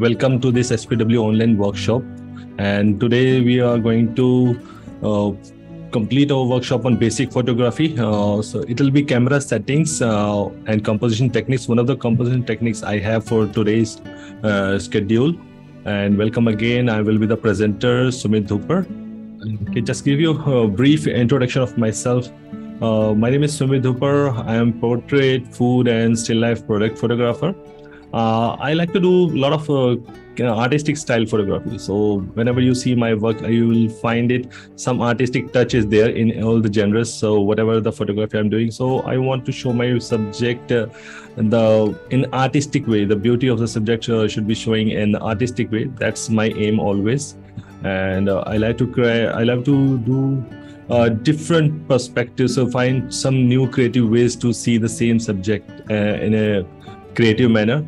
Welcome to this SPW online workshop. And today we are going to uh, complete our workshop on basic photography. Uh, so it will be camera settings uh, and composition techniques. One of the composition techniques I have for today's uh, schedule. And welcome again. I will be the presenter, Sumit Dhuper. Okay, just give you a brief introduction of myself. Uh, my name is Sumit Dhuper. I am portrait, food, and still life product photographer. Uh, I like to do a lot of uh, artistic style photography. So whenever you see my work, you will find it some artistic touches there in all the genres. So whatever the photography I'm doing, so I want to show my subject uh, the in artistic way. The beauty of the subject uh, should be showing in artistic way. That's my aim always, and uh, I like to create. I love to do. Uh, different perspectives so find some new creative ways to see the same subject in a creative manner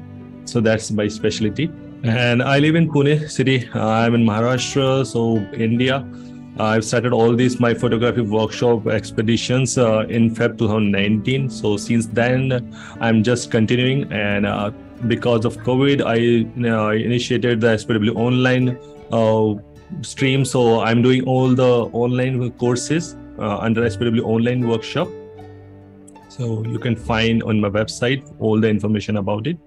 so that's my specialty. And i live in pune city. I'm in maharashtra so india. I've started all these my photography workshop expeditions uh, in feb 2019 so since then i'm just continuing and uh, because of covid i you know, initiated the spw online uh, stream. So i'm doing all the online courses uh, under spw online workshop. So you can find on my website all the information about it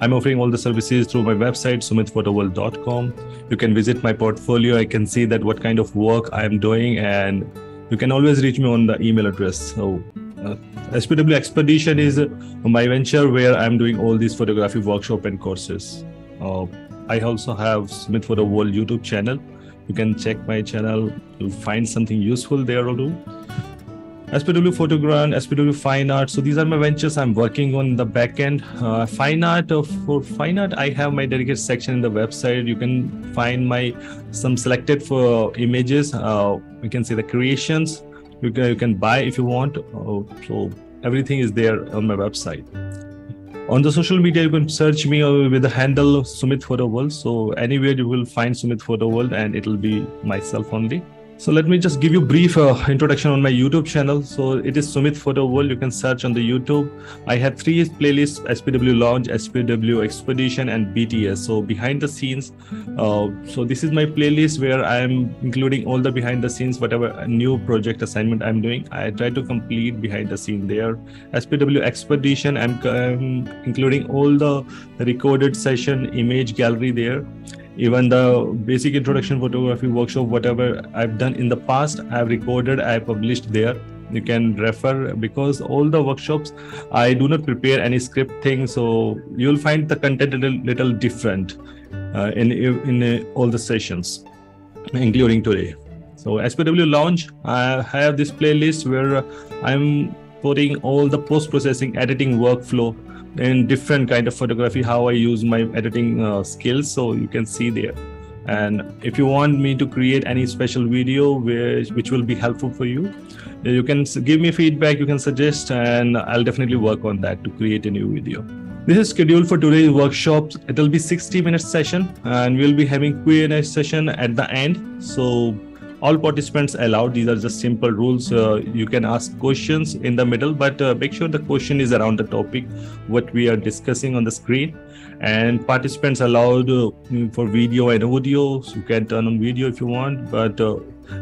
I'm offering all the services through my website, sumitphotoworld.com. You can visit my portfolio. I can see that what kind of work I am doing, and you can always reach me on the email address. So, uh, SPW Expedition is my venture where I'm doing all these photography workshop and courses. Uh, I also have Sumit Photo World YouTube channel. You can check my channel. You'll find something useful there or do. SPW Photograph, SPW Fine Art. So these are my ventures I'm working on the back end. Uh, fine Art, uh, for Fine Art, I have my dedicated section in the website. You can find my some selected for images. Uh, you can see the creations. You can, you can buy if you want. Uh, so everything is there on my website. On the social media, you can search me uh, with the handle Sumit Photo World. So anywhere you will find Sumit Photo World, and it will be myself only. So let me just give you a brief uh, introduction on my YouTube channel. So it is Sumit Photo World. You can search on the YouTube. I have three playlists: SPW Lounge, SPW Expedition, and BTS. So behind the scenes. Uh, so this is my playlist where I am including all the behind the scenes, whatever new project assignment I'm doing. I try to complete behind the scene there. SPW Expedition. I'm including all the recorded session image gallery there even the basic introduction photography workshop whatever i've done in the past i've recorded i published there. You can refer because all the workshops i do not prepare any script thing so you'll find the content a little, little different uh, in in uh, all the sessions including today. So spw lounge i have this playlist where i'm putting all the post processing editing workflow in different kind of photography how i use my editing uh, skills so you can see there. And if you want me to create any special video which, which will be helpful for you you can give me feedback you can suggest and i'll definitely work on that to create a new video. This is scheduled for today's workshop. It will be 60 minutes session and we'll be having q&a session at the end. So all participants allowed. These are just simple rules. Uh, you can ask questions in the middle but uh, make sure the question is around the topic what we are discussing on the screen. And participants allowed uh, for video and audio. So you can turn on video if you want but uh,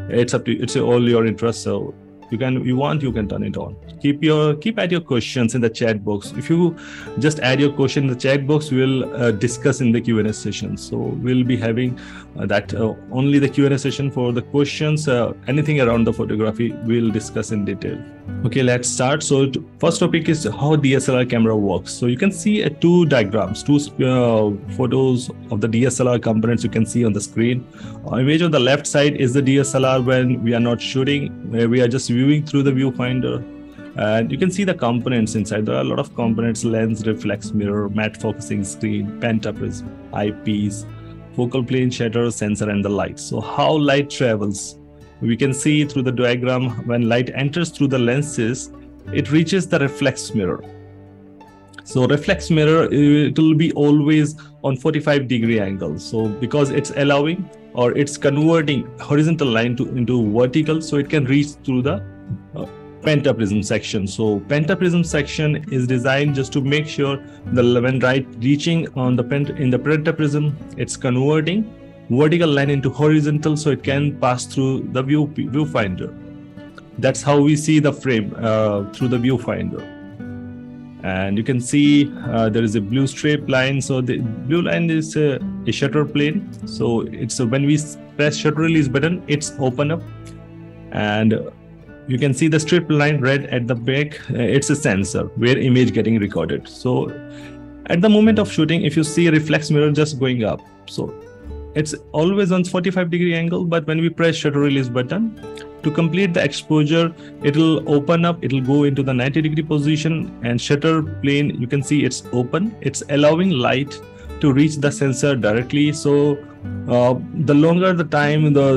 it's up to it's all your interest so you can you want you can turn it on. Keep your keep add your questions in the chat box. If you just add your question in the chat box we'll uh, discuss in the q&a session. So we'll be having uh, that uh, only the q&a session for the questions uh, anything around the photography we'll discuss in detail okay let's start. So first topic is how dslr camera works. So you can see uh, two diagrams two uh, photos of the dslr components you can see on the screen. Image on the left side is the dslr when we are not shooting where we are just viewing through the viewfinder. And you can see the components inside. There are a lot of components lens reflex mirror matte focusing screen pentaprism eyepiece focal plane shutter sensor and the light. So how light travels we can see through the diagram when light enters through the lenses it reaches the reflex mirror so reflex mirror it will be always on 45 degree angle so because it's allowing or it's converting horizontal line to into vertical so it can reach through the uh, pentaprism section. So pentaprism section is designed just to make sure the when right reaching on the pent in the pentaprism, it's converting vertical line into horizontal so it can pass through the view viewfinder. That's how we see the frame uh, through the viewfinder. And you can see uh, there is a blue straight line. So the blue line is a, a shutter plane. So it's when we press shutter release button it's open up. And you can see the strip line red at the back uh, it's a sensor where image getting recorded. So at the moment of shooting if you see a reflex mirror just going up so it's always on 45 degree angle but when we press shutter release button to complete the exposure it'll open up it'll go into the 90 degree position and shutter plane you can see it's open. It's allowing light to reach the sensor directly. So uh, the longer the time the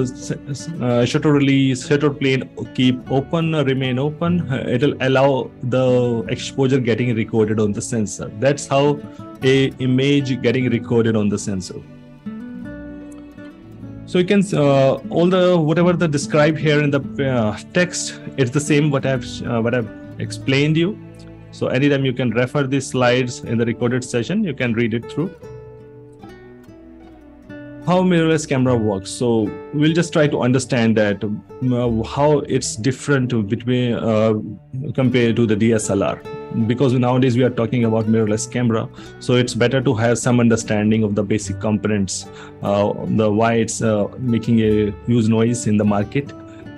uh, shutter release shutter plane keep open remain open uh, it'll allow the exposure getting recorded on the sensor. That's how a image getting recorded on the sensor so you can uh, all the whatever the described here in the uh, text, it's the same what I've uh, what I've explained you. So anytime you can refer these slides in the recorded session, you can read it through. How mirrorless camera works. So we'll just try to understand that uh, how it's different between uh, compared to the dslr because nowadays we are talking about mirrorless camera so it's better to have some understanding of the basic components uh, the why it's uh, making a huge noise in the market.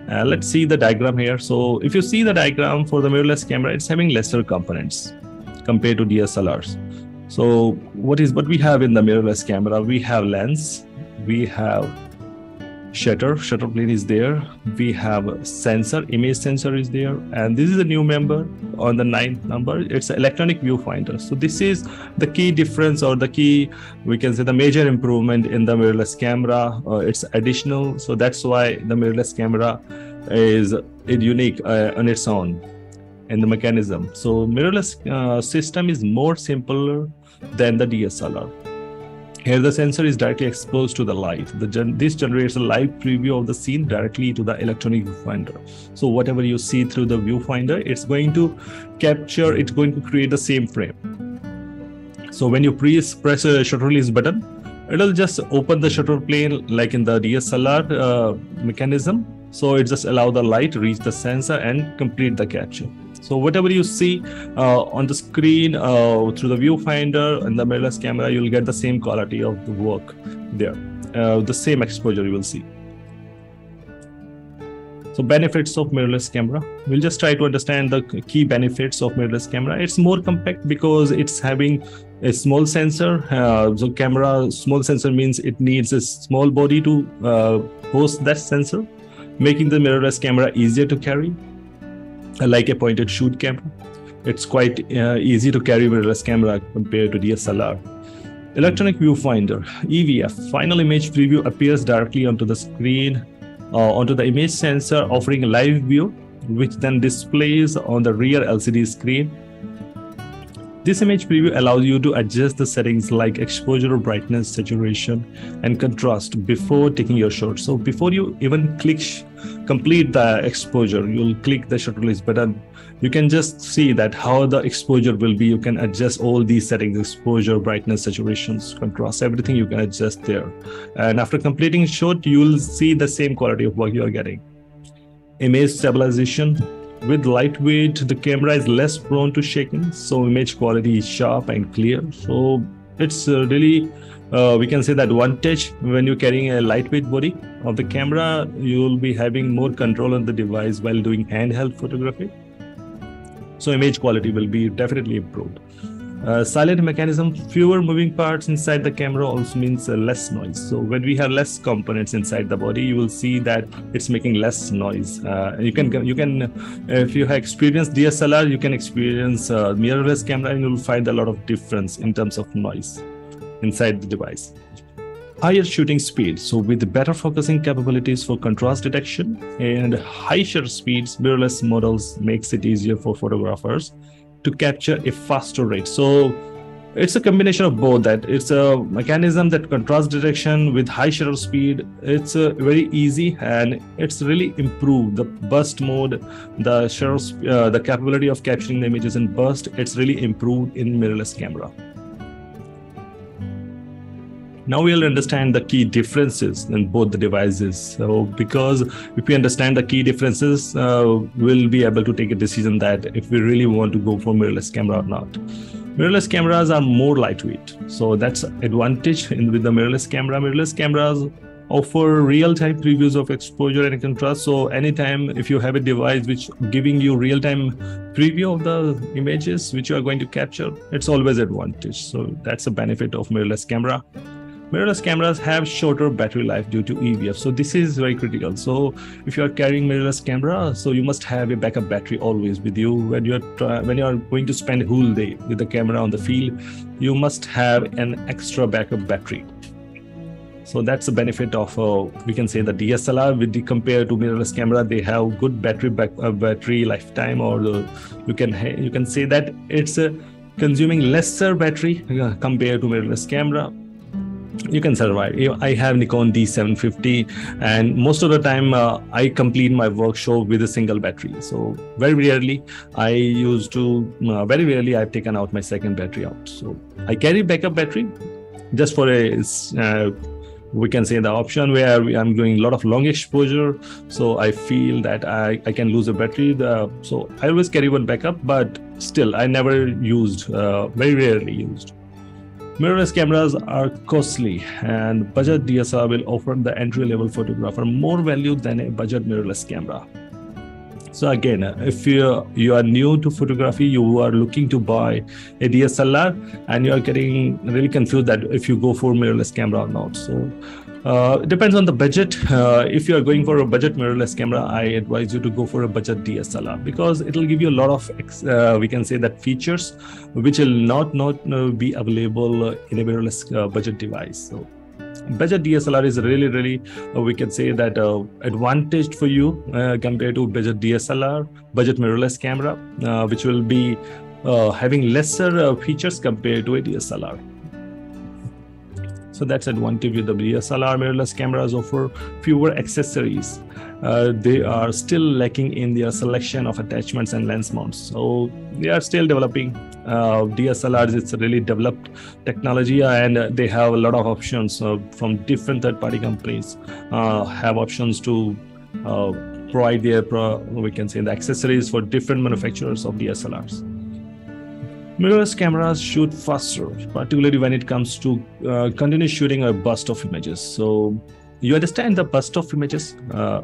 Uh, let's see the diagram here. So if you see the diagram for the mirrorless camera it's having lesser components compared to dslrs so what is what we have in the mirrorless camera? We have lens we have shutter shutter plane is there. We have sensor image sensor is there. And this is a new member on the ninth number. It's electronic viewfinder. So this is the key difference or the key we can say the major improvement in the mirrorless camera. Uh, it's additional. So that's why the mirrorless camera is unique uh, on its own in the mechanism. So mirrorless uh, system is more simpler than the dslr here, the sensor is directly exposed to the light. The gen this generates a live preview of the scene directly to the electronic viewfinder. So whatever you see through the viewfinder, it's going to capture, it's going to create the same frame. So when you press, press a shutter release button, it'll just open the shutter plane like in the DSLR uh, mechanism. So it just allow the light reach the sensor and complete the capture. So whatever you see uh, on the screen uh, through the viewfinder and the mirrorless camera, you'll get the same quality of the work there, uh, the same exposure you will see. So benefits of mirrorless camera. We'll just try to understand the key benefits of mirrorless camera. It's more compact because it's having a small sensor. Uh, so camera small sensor means it needs a small body to uh, host that sensor, making the mirrorless camera easier to carry like a point-and-shoot camera. It's quite uh, easy to carry a mirrorless camera compared to DSLR. Electronic viewfinder, EVF, final image preview appears directly onto the screen, uh, onto the image sensor, offering a live view, which then displays on the rear LCD screen this image preview allows you to adjust the settings like exposure, brightness, saturation, and contrast before taking your shot. So before you even click complete the exposure, you'll click the shutter release button. You can just see that how the exposure will be. You can adjust all these settings, exposure, brightness, saturations, contrast, everything you can adjust there. And after completing shot, you'll see the same quality of work you are getting. Image stabilization, with lightweight, the camera is less prone to shaking, so image quality is sharp and clear. So it's uh, really, uh, we can say that advantage when you're carrying a lightweight body of the camera, you'll be having more control on the device while doing handheld photography. So image quality will be definitely improved. Uh, silent mechanism, fewer moving parts inside the camera also means uh, less noise. So when we have less components inside the body, you will see that it's making less noise. Uh, you can you can if you have experienced DSLR, you can experience uh, mirrorless camera, and you'll find a lot of difference in terms of noise inside the device. Higher shooting speed, so with better focusing capabilities for contrast detection and high shutter speeds, mirrorless models makes it easier for photographers to capture a faster rate. So it's a combination of both that it's a mechanism that contrast detection with high shutter speed it's uh, very easy and it's really improved the burst mode the shutter uh, the capability of capturing the images in burst it's really improved in mirrorless camera now we'll understand the key differences in both the devices. So because if we understand the key differences uh, we'll be able to take a decision that if we really want to go for mirrorless camera or not. Mirrorless cameras are more lightweight. So that's advantage in with the mirrorless camera. Mirrorless cameras offer real-time previews of exposure and contrast. So anytime if you have a device which giving you real-time preview of the images which you are going to capture it's always advantage. So that's a benefit of mirrorless camera mirrorless cameras have shorter battery life due to EVF. So this is very critical. So if you are carrying mirrorless camera, so you must have a backup battery always with you when you are when you are going to spend a whole day with the camera on the field. You must have an extra backup battery. So that's the benefit of uh, we can say the DSLR with the compared to mirrorless camera. They have good battery back, uh, battery lifetime, or you can you can say that it's uh, consuming lesser battery uh, compared to mirrorless camera you can survive. I have nikon d750 and most of the time uh, i complete my workshop with a single battery. So very rarely i used to uh, very rarely i've taken out my second battery out. So i carry backup battery just for a uh, we can say the option where i'm doing a lot of long exposure. So i feel that i, I can lose a battery. The, so i always carry one backup but still i never used uh, very rarely used Mirrorless cameras are costly, and budget DSLR will offer the entry-level photographer more value than a budget mirrorless camera. So again, if you you are new to photography, you are looking to buy a DSLR, and you are getting really confused that if you go for mirrorless camera or not. So uh, depends on the budget. Uh, if you are going for a budget mirrorless camera, I advise you to go for a budget DSLR because it will give you a lot of, uh, we can say that features, which will not not uh, be available in a mirrorless uh, budget device. So budget DSLR is really, really, uh, we can say that uh, advantaged for you compared to budget DSLR, budget mirrorless camera, which will be having lesser features compared to a DSLR. So that's advantage with the DSLR mirrorless cameras offer fewer accessories. Uh, they are still lacking in their selection of attachments and lens mounts. So they are still developing. Uh, DSLRs, it's a really developed technology and they have a lot of options uh, from different third-party companies uh, have options to uh, provide their, pro- we can say the accessories for different manufacturers of DSLRs mirrorless cameras shoot faster, particularly when it comes to uh, continuous shooting a burst of images. So you understand the burst of images? Uh,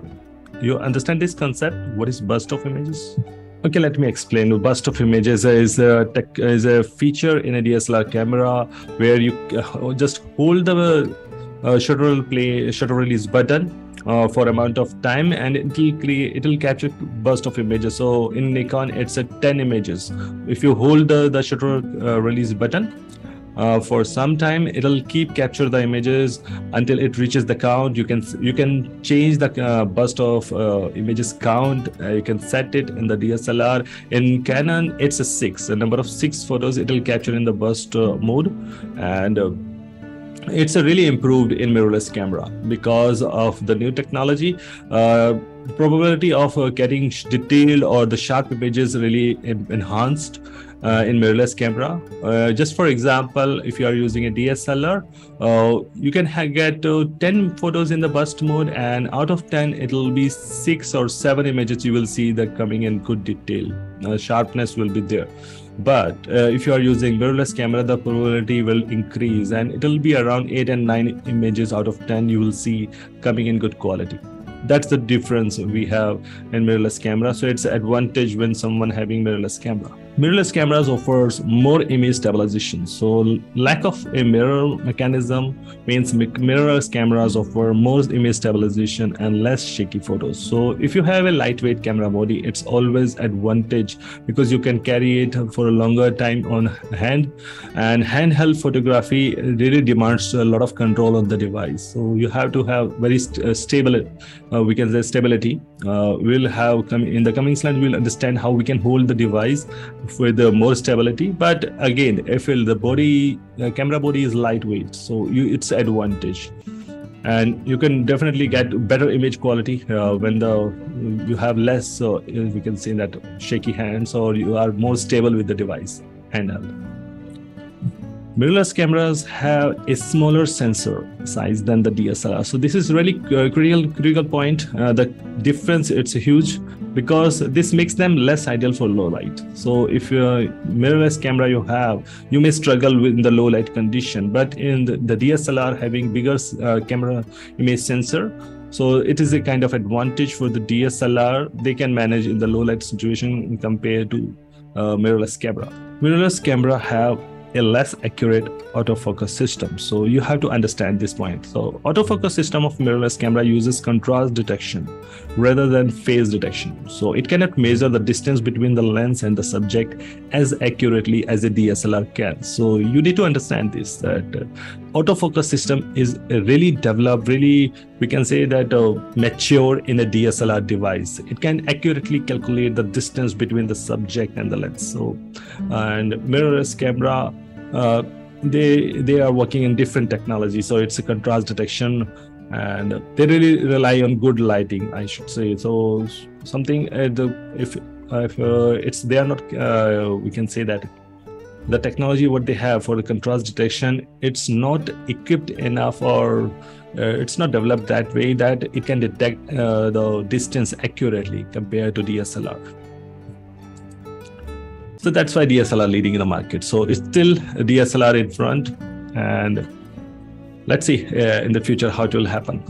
you understand this concept? What is burst of images? Okay, let me explain. Burst of images is a tech, is a feature in a DSLR camera where you uh, just hold the uh, shutter play shutter release button uh, for amount of time and it will create it will capture burst of images. So in nikon it's a 10 images. If you hold the, the shutter uh, release button uh, for some time it'll keep capture the images until it reaches the count. You can you can change the uh, burst of uh, images count. Uh, you can set it in the dslr in canon it's a six. A number of six photos it'll capture in the burst uh, mode. And it's a really improved in mirrorless camera because of the new technology uh, probability of uh, getting detailed or the sharp images really enhanced uh, in mirrorless camera. Uh, just for example, if you are using a DSLR, uh, you can get uh, 10 photos in the burst mode, and out of 10, it'll be six or seven images you will see that coming in good detail. sharpness will be there but uh, if you are using mirrorless camera the probability will increase and it will be around 8 and 9 images out of 10 you will see coming in good quality. That's the difference we have in mirrorless camera. So it's advantage when someone having mirrorless camera mirrorless cameras offers more image stabilization. So lack of a mirror mechanism means mirrorless cameras offer more image stabilization and less shaky photos. So if you have a lightweight camera body it's always advantage because you can carry it for a longer time on hand and handheld photography really demands a lot of control on the device. So you have to have very st- uh, stable uh, we can say stability uh, we'll have in the coming slide we'll understand how we can hold the device with uh, more stability. But again, if the body, the camera body is lightweight, so you, it's advantage and you can definitely get better image quality uh, when the you have less uh, we can say that shaky hands or you are more stable with the device handheld mirrorless cameras have a smaller sensor size than the DSLR. So this is really uh, critical critical point. Uh, the difference it's huge because this makes them less ideal for low light. So if you a mirrorless camera you have, you may struggle with the low light condition. But in the, the DSLR having bigger uh, camera image sensor, so it is a kind of advantage for the DSLR. They can manage in the low light situation compared to uh, mirrorless camera. Mirrorless camera have a less accurate autofocus system. So you have to understand this point. So autofocus system of mirrorless camera uses contrast detection rather than phase detection. So it cannot measure the distance between the lens and the subject as accurately as a DSLR can. So you need to understand this that uh, autofocus system is really developed, really we can say that uh, mature in a DSLR device. It can accurately calculate the distance between the subject and the lens. So and mirrorless camera uh, they they are working in different technology so it's a contrast detection and they really rely on good lighting i should say so something uh, the if if uh, it's they are not uh, we can say that the technology what they have for the contrast detection it's not equipped enough or uh, it's not developed that way that it can detect uh, the distance accurately compared to dslr so that's why DSLR leading in the market. So it's still DSLR in front, and let's see uh, in the future how it will happen.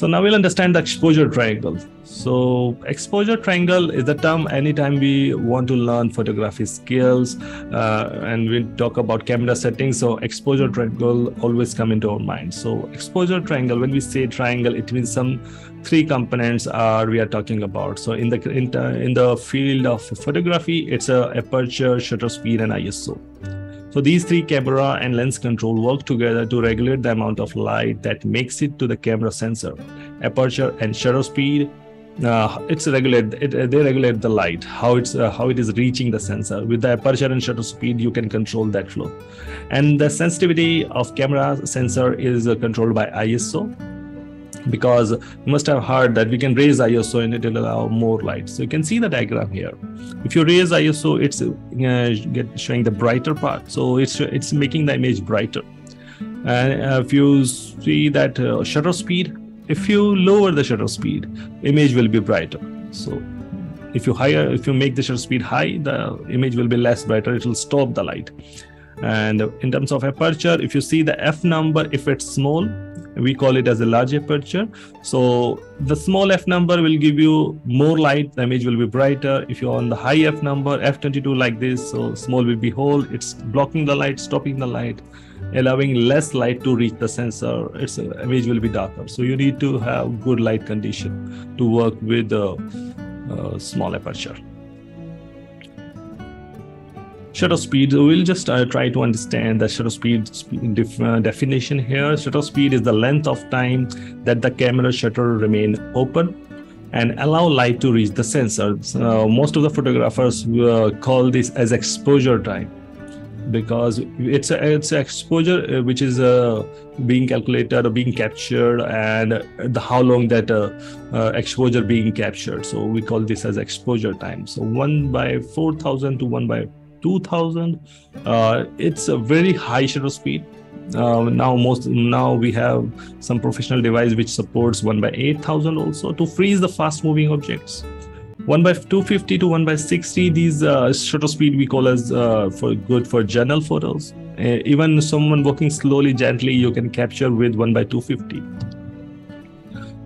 So now we'll understand the exposure triangle. So exposure triangle is the term anytime we want to learn photography skills uh, and we talk about camera settings. So exposure triangle always come into our mind. So exposure triangle, when we say triangle, it means some three components are we are talking about. So in the in, in the field of photography, it's a aperture, shutter speed, and ISO. So these three camera and lens control work together to regulate the amount of light that makes it to the camera sensor. Aperture and shutter speed, uh, it's regulate it, they regulate the light how it's uh, how it is reaching the sensor. With the aperture and shutter speed you can control that flow. And the sensitivity of camera sensor is uh, controlled by iso because you must have heard that we can raise ISO and it will allow more light. So you can see the diagram here. If you raise ISO, it's uh, get showing the brighter part. So it's it's making the image brighter. And if you see that uh, shutter speed, if you lower the shutter speed, image will be brighter. So if you higher, if you make the shutter speed high, the image will be less brighter. It will stop the light. And in terms of aperture, if you see the f number, if it's small, we call it as a large aperture so the small f number will give you more light the image will be brighter. If you're on the high f number f22 like this so small will be whole. It's blocking the light stopping the light allowing less light to reach the sensor. Its image will be darker. So you need to have good light condition to work with the uh, small aperture shutter speed we'll just uh, try to understand the shutter speed, def uh, definition here. Shutter speed is the length of time that the camera shutter remain open and allow light to reach the sensor. Uh, most of the photographers uh, call this as exposure time because it's a, it's exposure uh, which is uh, being calculated or being captured and the how long that exposure being captured. So we call this as exposure time. So 1 by 4000 to 1 by 2000 uh, it's a very high shutter speed. Uh, now most now we have some professional device which supports 1 by 8000 also to freeze the fast moving objects. 1 by 250 to 1 by 60 these uh, shutter speed we call as uh, for good for journal photos. Uh, even someone walking slowly gently you can capture with 1 by 250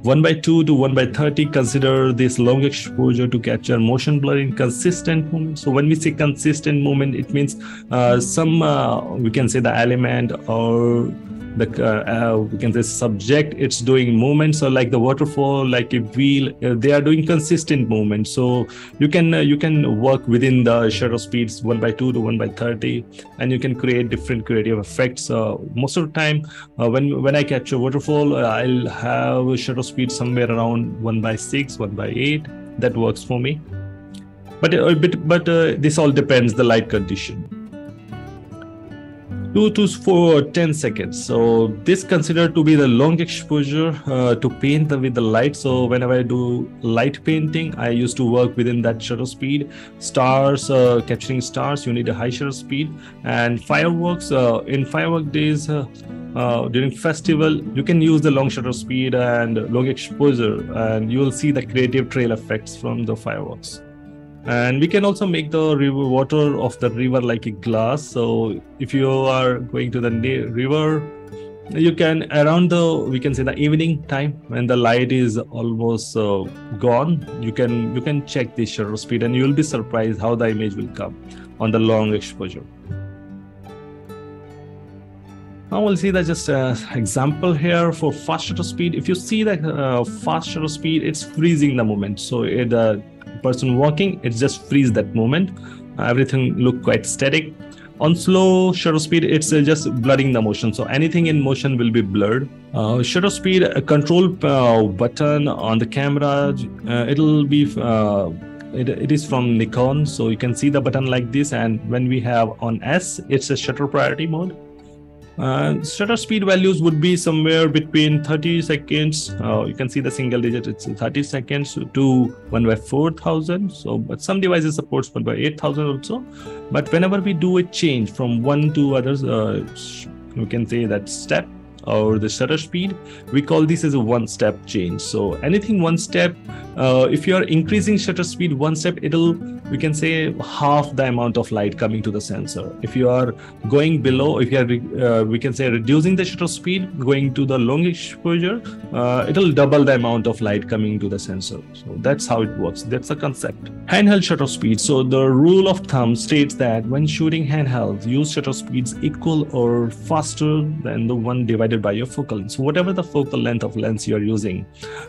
1 by 2 to 1 by 30 consider this long exposure to capture motion blur in consistent movement. So when we say consistent movement it means uh, some uh, we can say the element or the uh, uh, we can say subject it's doing movement so like the waterfall like a wheel uh, they are doing consistent movement so you can uh, you can work within the shutter speeds 1 by 2 to 1 by 30 and you can create different creative effects. Most of the time when when i capture waterfall i'll have a shutter speed somewhere around 1 by 6 1 by 8 that works for me. But but, but uh, this all depends the light condition 2 to 4 10 seconds. So this considered to be the long exposure uh, to paint with the light. So whenever i do light painting i used to work within that shutter speed. Stars uh, capturing stars you need a high shutter speed. And fireworks uh, in firework days uh, uh, during festival you can use the long shutter speed and long exposure. And you will see the creative trail effects from the fireworks and we can also make the river water of the river like a glass. So if you are going to the river you can around the we can say the evening time when the light is almost uh, gone you can you can check the shutter speed and you will be surprised how the image will come on the long exposure. Now we'll see that just uh, example here for fast shutter speed. If you see that uh, fast shutter speed it's freezing the moment. So it uh, person walking it just freeze that moment. Uh, everything look quite static. On slow shutter speed it's uh, just blurring the motion. So anything in motion will be blurred. Uh, shutter speed a control uh, button on the camera uh, it'll be uh, it, it is from nikon. So you can see the button like this. And when we have on s it's a shutter priority mode uh, shutter speed values would be somewhere between 30 seconds. Uh, you can see the single digit, it's 30 seconds to 1 by 4000. So, but some devices supports 1 by 8000 also. But whenever we do a change from one to others, uh, we can say that step or the shutter speed we call this as a one step change. So anything one step uh, if you are increasing shutter speed one step it'll we can say half the amount of light coming to the sensor. If you are going below if you are uh, we can say reducing the shutter speed going to the long exposure uh, it'll double the amount of light coming to the sensor. So that's how it works. That's the concept. Handheld shutter speed. So the rule of thumb states that when shooting handheld use shutter speeds equal or faster than the one divided by your focal length. So whatever the focal length of lens you are using,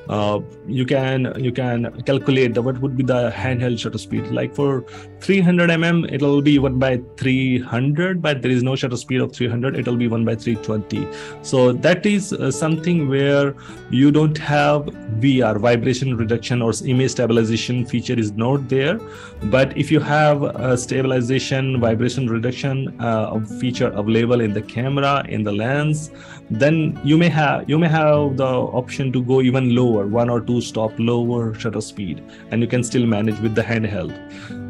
uh, you can you can calculate the, what would be the handheld shutter speed. Like for 300 mm, it'll be one by 300, but there is no shutter speed of 300. It'll be one by 320. So that is uh, something where you don't have VR vibration reduction or image stabilization feature is not there. But if you have a stabilization vibration reduction uh, feature available in the camera in the lens then you may have you may have the option to go even lower one or two stop lower shutter speed and you can still manage with the handheld.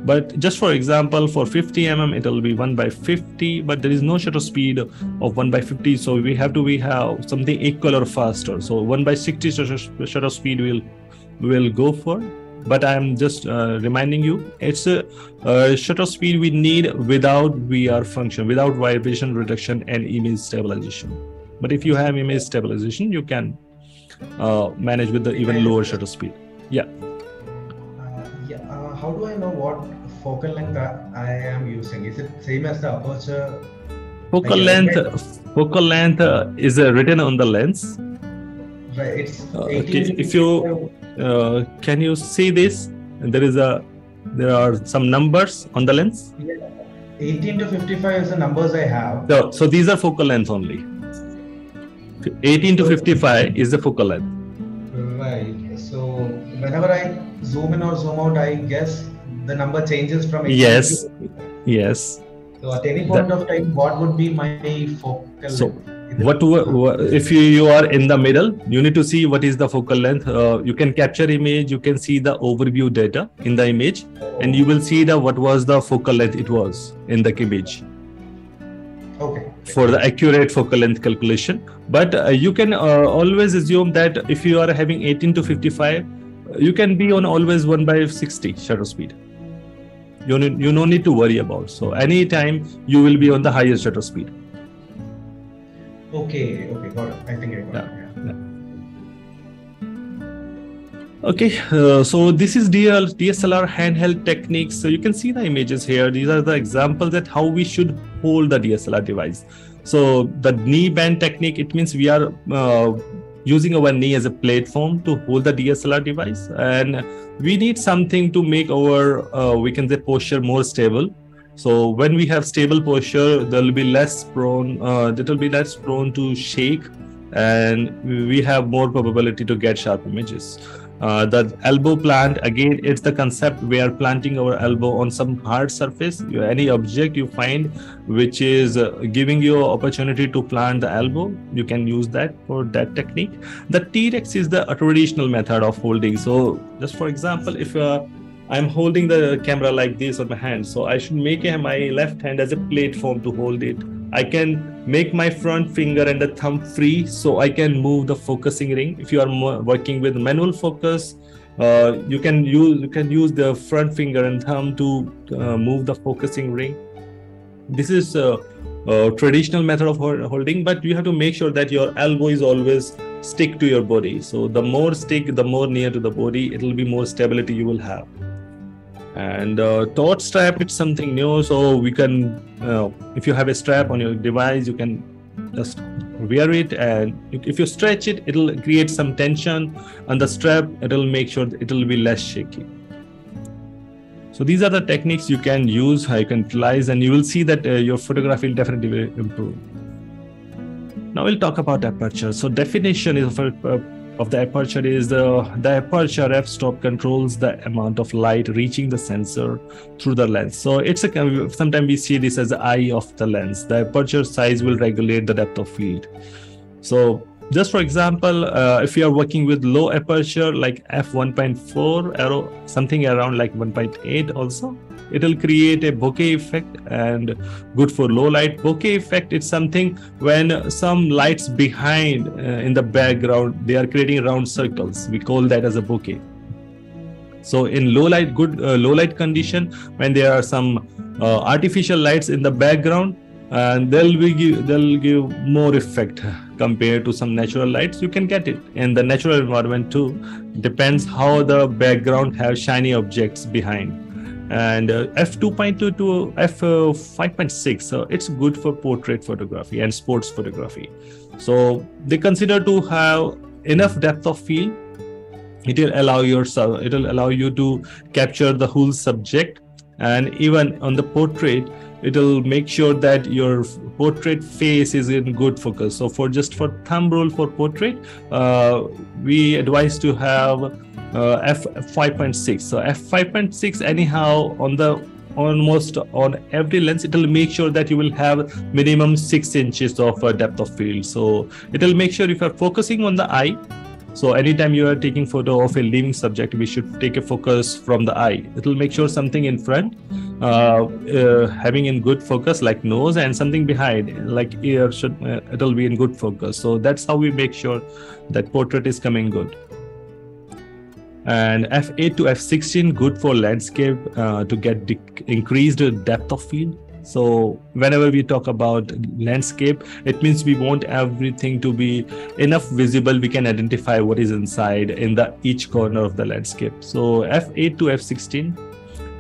But just for example for 50 mm it will be 1 by 50 but there is no shutter speed of 1 by 50 so we have to we have something equal or faster. So 1 by 60 shutter, speed will will go for but i'm just uh, reminding you it's a, a, shutter speed we need without vr function without vibration reduction and image stabilization but if you have image stabilization, you can uh, manage with the even lower shutter speed. Yeah. Uh, yeah. Uh, how do I know what focal length I am using? Is it same as the aperture? Focal like length. Focal length uh, is uh, written on the lens. Right. It's okay. If you can you see this? There is a there are some numbers on the lens. Yeah. 18 to 55 is the numbers I have. So, so these are focal length only. 18 to 55 is the focal length. Right. So whenever I zoom in or zoom out, I guess the number changes from yes, yes. So at any point that, of time, what would be my focal so, length? What, what if you, you are in the middle you need to see what is the focal length uh, you can capture image you can see the overview data in the image and you will see the what was the focal length it was in the image okay for the accurate focal length calculation but uh, you can uh, always assume that if you are having 18 to 55 you can be on always 1 by 60 shutter speed you need, you no need to worry about so anytime you will be on the highest shutter speed okay okay got it i think i got yeah. it. Okay, uh, so this is DL, DSLR handheld techniques. So you can see the images here. These are the examples that how we should hold the DSLR device. So the knee bend technique, it means we are uh, using our knee as a platform to hold the DSLR device. And we need something to make our, uh, we can say posture more stable. So when we have stable posture, there will be less prone, uh, that will be less prone to shake and we have more probability to get sharp images uh, the elbow plant again it's the concept we are planting our elbow on some hard surface any object you find which is uh, giving you opportunity to plant the elbow you can use that for that technique the t-rex is the traditional method of holding so just for example if uh, I'm holding the camera like this on my hand. So I should make my left hand as a platform to hold it. I can make my front finger and the thumb free so I can move the focusing ring. If you are working with manual focus, uh, you can use you can use the front finger and thumb to uh, move the focusing ring. This is a, a traditional method of holding, but you have to make sure that your elbow is always stick to your body. So the more stick, the more near to the body, it will be more stability you will have and uh, strap it's something new so we can uh, if you have a strap on your device you can just wear it. And if you stretch it it'll create some tension on the strap. It'll make sure it'll be less shaky. So these are the techniques you can use how you can utilize and you will see that uh, your photography will definitely improve. Now we'll talk about aperture. So definition is of a of the aperture is the, the aperture f-stop controls the amount of light reaching the sensor through the lens. So it's a sometimes we see this as the eye of the lens. The aperture size will regulate the depth of field. So just for example, uh, if you are working with low aperture like f1.4 arrow, something around like 1.8 also, it'll create a bokeh effect and good for low light. Bokeh effect it's something when some lights behind uh, in the background they are creating round circles. We call that as a bokeh. So in low light good uh, low light condition when there are some uh, artificial lights in the background and they'll be give, they'll give more effect compared to some natural lights you can get it. In the natural environment too depends how the background have shiny objects behind. And uh, f2.2 to f5.6 so it's good for portrait photography and sports photography. So they consider to have enough depth of field. It will allow yourself it will allow you to capture the whole subject. And even on the portrait it'll make sure that your portrait face is in good focus. So for just for thumb roll for portrait uh, we advise to have uh, f5.6 so f5.6 anyhow on the almost on every lens it will make sure that you will have minimum six inches of uh, depth of field. So it will make sure if you're focusing on the eye so anytime you are taking photo of a living subject, we should take a focus from the eye. It will make sure something in front, uh, uh, having in good focus like nose, and something behind like ear should uh, it will be in good focus. So that's how we make sure that portrait is coming good. And f8 to f16 good for landscape uh, to get increased depth of field so whenever we talk about landscape it means we want everything to be enough visible. We can identify what is inside in the each corner of the landscape. So f8 to f16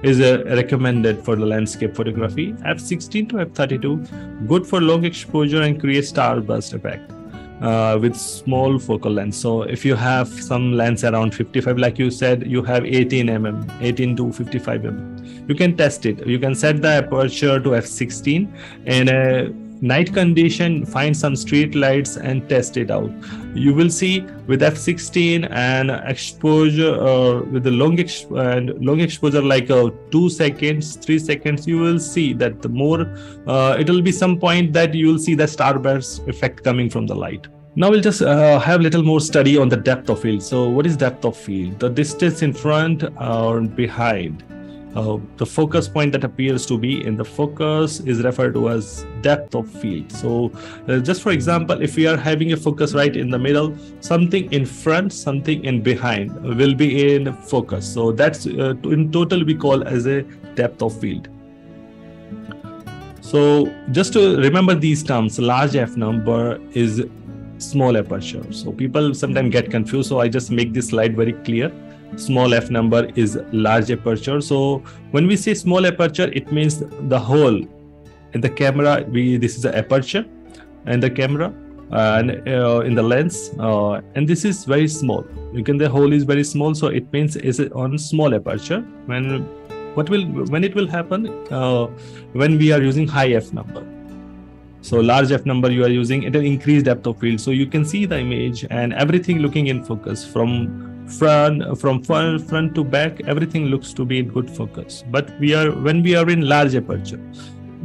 is uh, recommended for the landscape photography. F16 to f32 good for long exposure and create starburst effect uh, with small focal length. So if you have some lens around 55, like you said, you have 18 mm, 18 to 55 mm. You can test it. You can set the aperture to f16 and a night condition. Find some street lights and test it out. You will see with f16 and exposure uh, with the long exp- and long exposure like uh, two seconds, three seconds. You will see that the more uh, it will be some point that you will see the starburst effect coming from the light. Now we'll just uh, have a little more study on the depth of field. So what is depth of field? The distance in front or behind. Uh, the focus point that appears to be in the focus is referred to as depth of field. So uh, just for example, if we are having a focus right in the middle, something in front, something in behind will be in focus. So that's uh, in total we call as a depth of field. So just to remember these terms, large f number is small aperture. So people sometimes get confused. So I just make this slide very clear. Small f number is large aperture. So when we say small aperture, it means the hole in the camera. We this is the aperture and the camera and uh, in the lens uh, and this is very small. You can the hole is very small. So it means is on small aperture? When what will when it will happen? Uh, when we are using high f number. So large f number you are using it will increase depth of field. So you can see the image and everything looking in focus from front from front, to back everything looks to be in good focus. But we are when we are in large aperture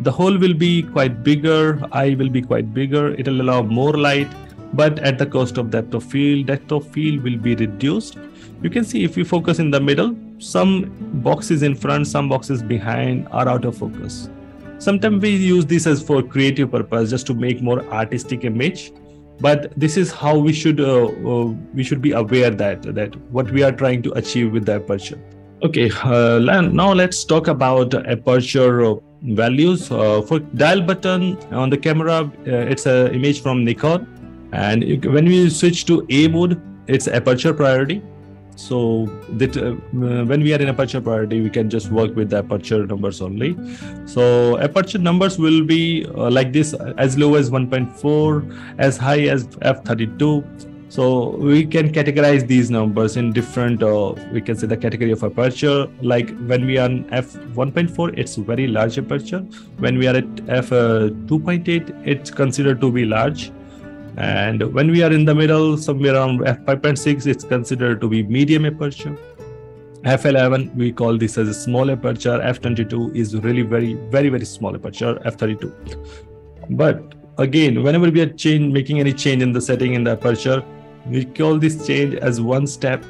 the hole will be quite bigger eye will be quite bigger it will allow more light. But at the cost of depth of field depth of field will be reduced. You can see if you focus in the middle some boxes in front some boxes behind are out of focus. Sometimes we use this as for creative purpose just to make more artistic image but this is how we should uh, uh, we should be aware that that what we are trying to achieve with the aperture. Okay uh, now let's talk about aperture values. Uh, for dial button on the camera uh, it's an image from nikon and when we switch to a mode it's aperture priority so that uh, when we are in aperture priority we can just work with the aperture numbers only. So aperture numbers will be uh, like this as low as 1.4 as high as f32 so we can categorize these numbers in different uh, we can say the category of aperture. Like when we are f 1.4 it's very large aperture. When we are at f uh, 2.8 it's considered to be large and when we are in the middle, somewhere around f5.6, it's considered to be medium aperture. f11, we call this as a small aperture. f22 is really very, very, very small aperture. f32. But again, whenever we are change, making any change in the setting in the aperture, we call this change as one step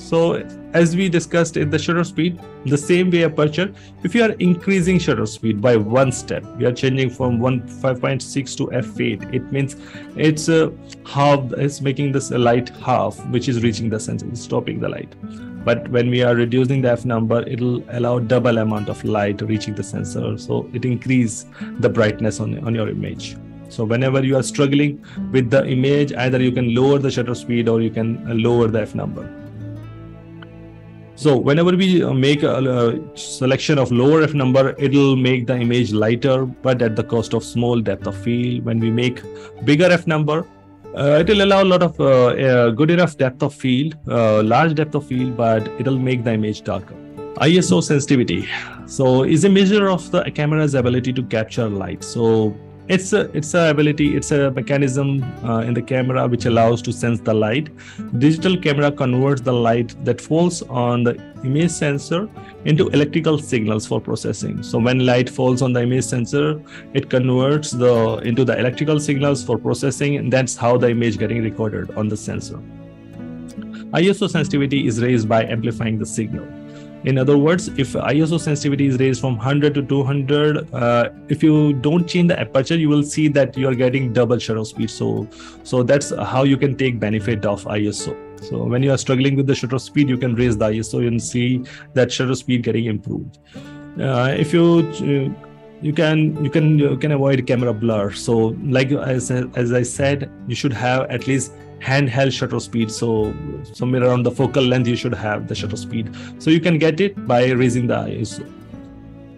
so as we discussed in the shutter speed, the same way aperture, if you are increasing shutter speed by one step, we are changing from 1.5.6 to f8. It means it's a half, it's making this light half, which is reaching the sensor, stopping the light. But when we are reducing the f number, it'll allow double amount of light reaching the sensor. So it increase the brightness on, on your image. So whenever you are struggling with the image, either you can lower the shutter speed or you can uh, lower the f number. So whenever we uh, make a, a, selection of lower f number, it'll make the image lighter, but at the cost of small depth of field. When we make bigger f number, uh, it'll allow a lot of uh, uh, good enough depth of field, uh, large depth of field, but it'll make the image darker. ISO sensitivity. So is a measure of the camera's ability to capture light. So it's a it's a ability it's a mechanism uh, in the camera which allows to sense the light. Digital camera converts the light that falls on the image sensor into electrical signals for processing. So when light falls on the image sensor it converts the into the electrical signals for processing and that's how the image getting recorded on the sensor. Iso sensitivity is raised by amplifying the signal in other words if iso sensitivity is raised from 100 to 200 uh, if you don't change the aperture you will see that you are getting double shutter speed. So so that's how you can take benefit of iso so when you are struggling with the shutter speed you can raise the iso and see that shutter speed getting improved. Uh, if you uh, you can you can you can avoid camera blur. So like as, as i said you should have at least handheld shutter speed so somewhere around the focal length you should have the shutter speed. So you can get it by raising the iso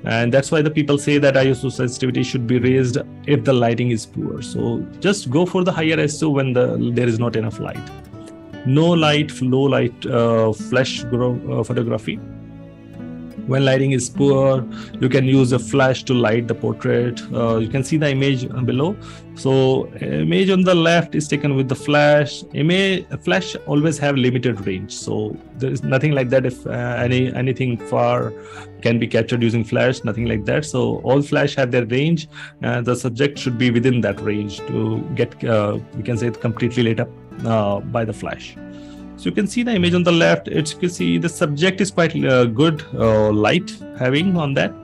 and that's why the people say that iso sensitivity should be raised if the lighting is poor. So just go for the higher iso when the there is not enough light. No light low light uh, flash uh, photography when lighting is poor you can use a flash to light the portrait. Uh, you can see the image below. So image on the left is taken with the flash. Image flash always have limited range. So there is nothing like that if uh, any anything far can be captured using flash nothing like that. So all flash have their range and the subject should be within that range to get uh, we can say completely lit up uh, by the flash so you can see the image on the left. It's you can see the subject is quite uh, good uh, light having on that,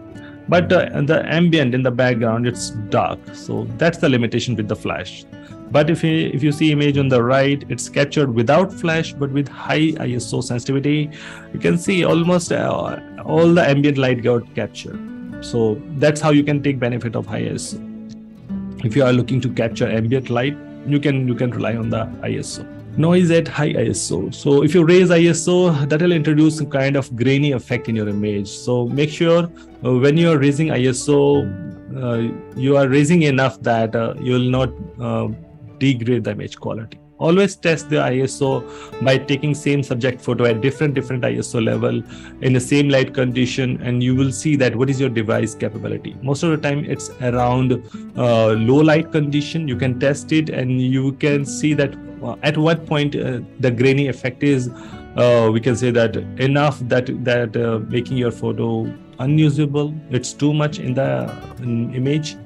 but uh, the ambient in the background it's dark. So that's the limitation with the flash. But if you, if you see image on the right, it's captured without flash, but with high ISO sensitivity. You can see almost uh, all the ambient light got captured. So that's how you can take benefit of high ISO. If you are looking to capture ambient light, you can you can rely on the ISO noise at high ISO. So if you raise ISO, that will introduce some kind of grainy effect in your image. So make sure uh, when you are raising ISO, uh, you are raising enough that uh, you will not uh, degrade the image quality. always test the iso by taking same subject photo at different different iso level in the same light condition and you will see that what is your device capability most of the time it's around uh, low light condition you can test it and you can see that at what point uh, the grainy effect is uh, we can say that enough that that uh, making your photo unusable it's too much in the in image?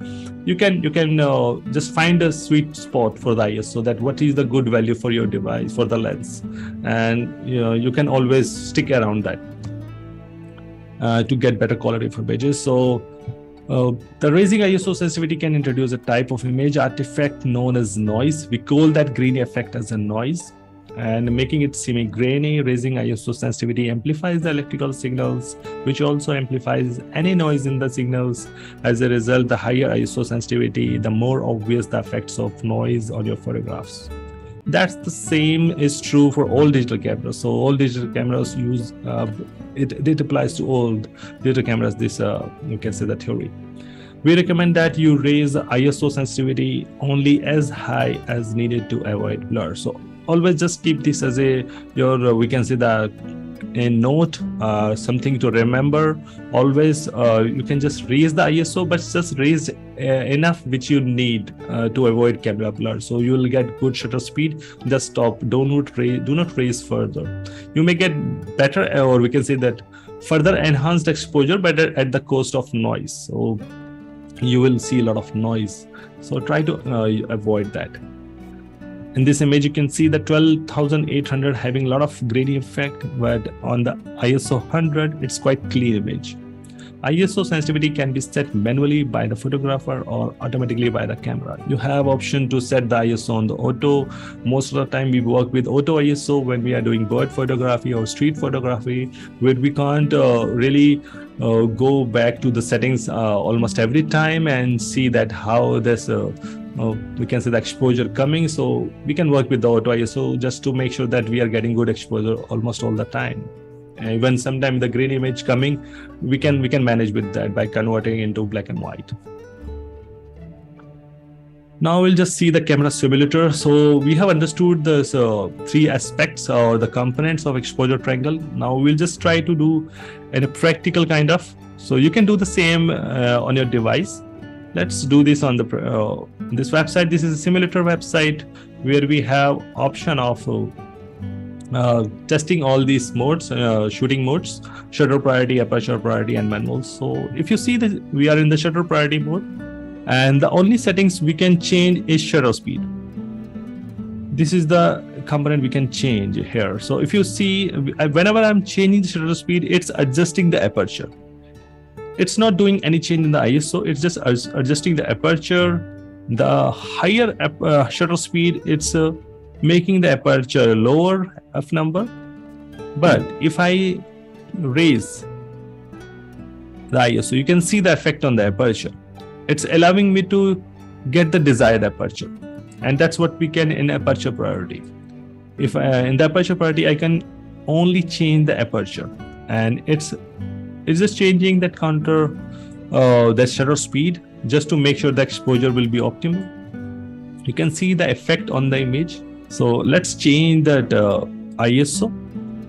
You can you can uh, just find a sweet spot for the ISO so that what is the good value for your device for the lens? And you know you can always stick around that uh, to get better quality for images so uh, the raising ISO sensitivity can introduce a type of image artifact known as noise. We call that grainy effect as a noise and making it semi-grainy, raising ISO sensitivity amplifies the electrical signals, which also amplifies any noise in the signals. As a result, the higher ISO sensitivity, the more obvious the effects of noise on your photographs. That's the same is true for all digital cameras. So all digital cameras use uh, it. It applies to all digital cameras. This uh, you can say the theory. We recommend that you raise ISO sensitivity only as high as needed to avoid blur. So always just keep this as a your uh, we can say that a note uh, something to remember. Always uh, you can just raise the iso but just raise uh, enough which you need uh, to avoid camera blur so you will get good shutter speed. Just stop. Do not raise do not raise further. You may get better or we can say that further enhanced exposure but at the cost of noise. So you will see a lot of noise. So try to uh, avoid that in this image you can see the 12800 having a lot of grainy effect but on the iso 100 it's quite clear image ISO sensitivity can be set manually by the photographer or automatically by the camera. You have option to set the ISO on the auto. Most of the time we work with auto ISO when we are doing bird photography or street photography where we can't uh, really uh, go back to the settings uh, almost every time and see that how this uh, we can say the exposure coming so we can work with the auto iso just to make sure that we are getting good exposure almost all the time. And even sometimes the green image coming we can we can manage with that by converting into black and white. Now we'll just see the camera simulator. So we have understood the uh, three aspects or the components of exposure triangle. Now we'll just try to do in a practical kind of so you can do the same uh, on your device let's do this on the uh, this website. This is a simulator website where we have option of uh, uh, testing all these modes uh, shooting modes shutter priority aperture priority and manual. So if you see that we are in the shutter priority mode and the only settings we can change is shutter speed. This is the component we can change here. So if you see whenever i'm changing the shutter speed it's adjusting the aperture it's not doing any change in the ISO. It's just adjusting the aperture. The higher uh, shutter speed, it's uh, making the aperture lower f number. But if I raise the ISO, you can see the effect on the aperture. It's allowing me to get the desired aperture. And that's what we can in aperture priority. If uh, in the aperture priority, I can only change the aperture and it's it's just changing that counter uh, the shutter speed just to make sure the exposure will be optimal? You can see the effect on the image. So let's change that uh, iso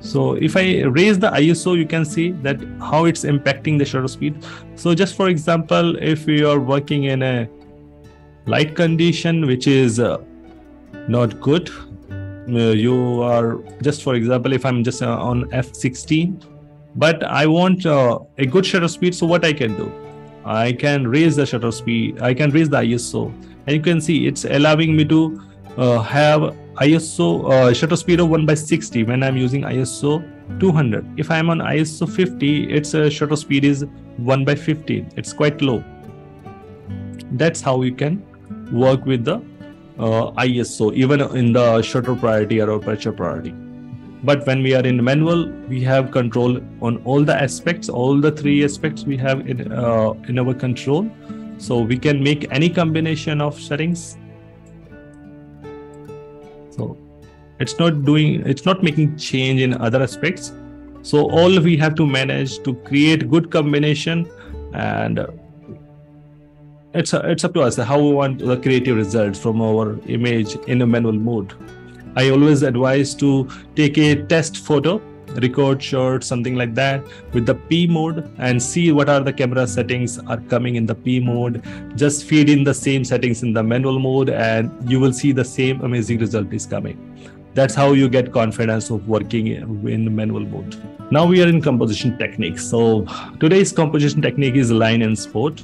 so if i raise the iso you can see that how it's impacting the shutter speed. So just for example if you are working in a light condition which is uh, not good uh, you are just for example if i'm just uh, on f16 but I want uh, a good shutter speed. So what I can do? I can raise the shutter speed. I can raise the ISO, and you can see it's allowing me to uh, have ISO uh, shutter speed of 1 by 60 when I'm using ISO 200. If I'm on ISO 50, its uh, shutter speed is 1 by 50. It's quite low. That's how you can work with the uh, ISO even in the shutter priority or aperture priority but when we are in manual we have control on all the aspects all the three aspects we have in, uh, in our control. So we can make any combination of settings. So it's not doing it's not making change in other aspects. So all we have to manage to create good combination and it's it's up to us how we want the creative results from our image in a manual mode I always advise to take a test photo record shot something like that with the p mode and see what are the camera settings are coming in the p mode. Just feed in the same settings in the manual mode and you will see the same amazing result is coming. That's how you get confidence of working in manual mode. Now we are in composition technique. So today's composition technique is line and spot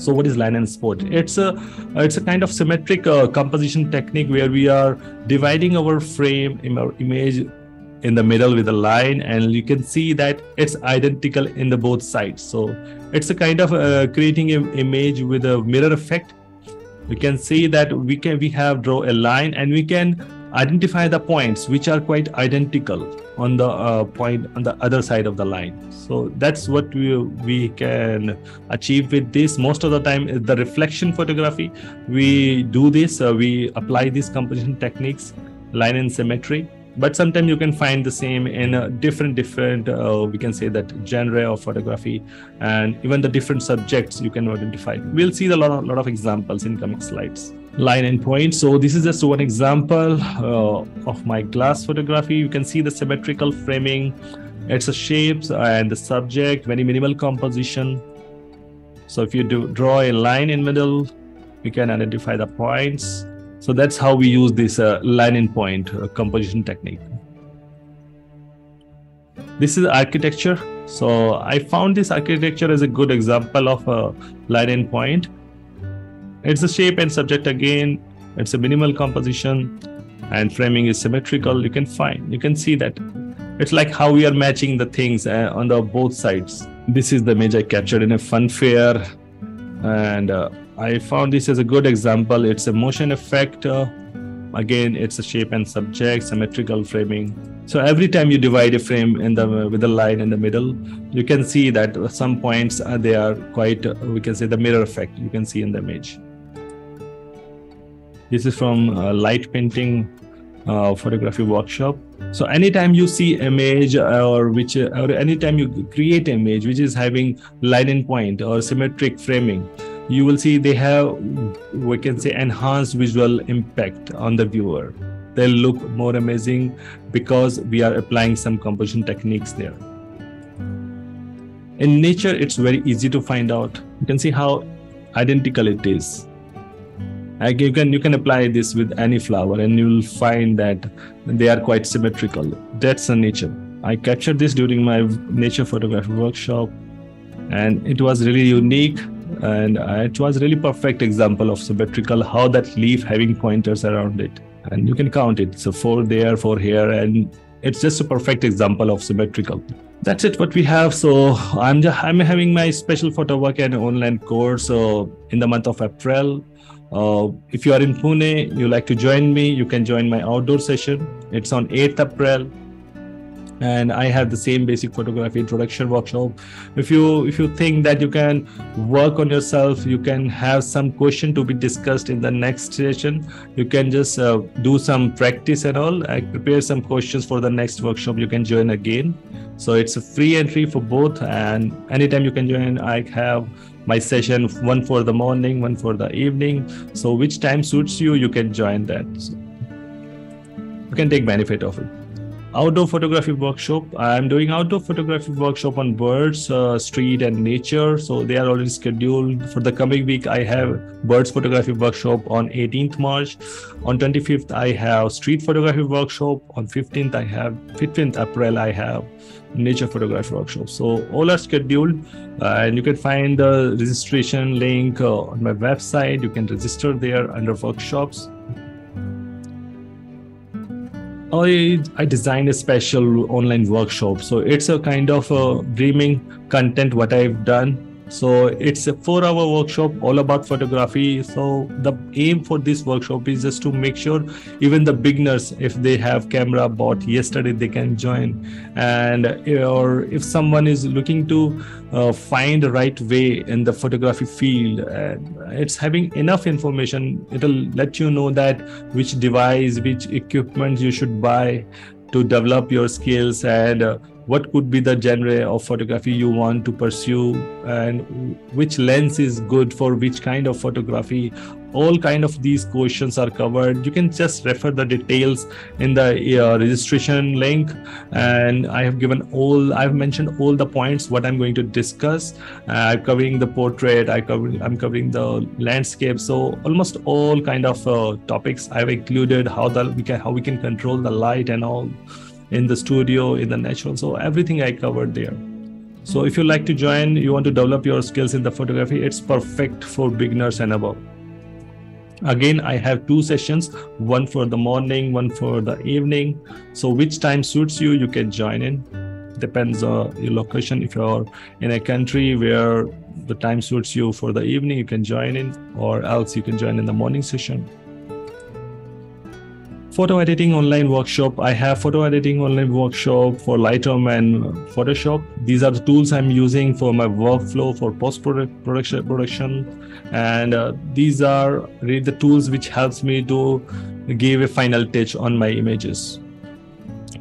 so what is line and spot it's a it's a kind of symmetric uh, composition technique where we are dividing our frame in our image in the middle with a line and you can see that it's identical in the both sides. So it's a kind of uh, creating an image with a mirror effect. We can see that we can we have draw a line and we can identify the points which are quite identical on the uh, point on the other side of the line. So that's what we we can achieve with this. Most of the time the reflection photography we do this uh, we apply these composition techniques line and symmetry. But sometimes you can find the same in a different different uh, we can say that genre of photography and even the different subjects you can identify. We'll see a lot of, lot of examples in coming slides line and point so this is just one example uh, of my glass photography you can see the symmetrical framing it's a shapes and the subject very minimal composition so if you do draw a line in middle you can identify the points so that's how we use this uh, line in point uh, composition technique. This is architecture. So I found this architecture as a good example of a line in point. It's a shape and subject again. It's a minimal composition and framing is symmetrical. You can find, you can see that it's like how we are matching the things uh, on the both sides. This is the image I captured in a fun fair and uh, I found this as a good example. It's a motion effect. Uh, again, it's a shape and subject, symmetrical framing. So every time you divide a frame in the with a line in the middle, you can see that some points uh, they are quite uh, we can say the mirror effect. You can see in the image. This is from light painting uh, photography workshop. So anytime you see image or which or anytime you create image which is having line and point or symmetric framing, you will see they have we can say enhanced visual impact on the viewer. They'll look more amazing because we are applying some composition techniques there. In nature it's very easy to find out. You can see how identical it is you can you can apply this with any flower and you'll find that they are quite symmetrical. That's the nature. I captured this during my nature photography workshop and it was really unique and uh, it was really perfect example of symmetrical how that leaf having pointers around it. And you can count it. So four there four here and it's just a perfect example of symmetrical. That's it what we have. So i'm just i'm having my special photo work and online course so in the month of april uh, if you are in pune you like to join me you can join my outdoor session. It's on 8th april and i have the same basic photography introduction workshop. If you if you think that you can work on yourself you can have some question to be discussed in the next session. You can just uh, do some practice and all i prepare some questions for the next workshop. You can join again. So it's a free entry for both and anytime you can join i have my session one for the morning one for the evening. So which time suits you you can join that. So you can take benefit of it. Outdoor photography workshop. I'm doing outdoor photography workshop on birds uh, street and nature. So they are already scheduled. For the coming week i have birds photography workshop on 18th march. On 25th i have street photography workshop. On 15th i have 15th april i have nature photography workshop. So all are scheduled uh, and you can find the registration link uh, on my website. You can register there under workshops. I, I designed a special online workshop. So it's a kind of a dreaming content what I've done so it's a four hour workshop all about photography. So the aim for this workshop is just to make sure even the beginners if they have camera bought yesterday they can join. And or if someone is looking to uh, find the right way in the photography field and it's having enough information it'll let you know that which device which equipment you should buy to develop your skills and uh, what could be the genre of photography you want to pursue and which lens is good for which kind of photography. All kind of these questions are covered. You can just refer the details in the uh, registration link. And i have given all i've mentioned all the points what i'm going to discuss. Uh, covering the portrait i cover i'm covering the landscape. So almost all kind of uh, topics i've included how the we can how we can control the light and all in the studio in the natural so everything i covered there. So if you like to join you want to develop your skills in the photography it's perfect for beginners and above. Again i have two sessions one for the morning one for the evening. So which time suits you you can join in. Depends on your location. If you're in a country where the time suits you for the evening you can join in or else you can join in the morning session photo editing online workshop. I have photo editing online workshop for lightroom and photoshop. These are the tools i'm using for my workflow for post production production. And uh, these are really the tools which helps me to give a final touch on my images.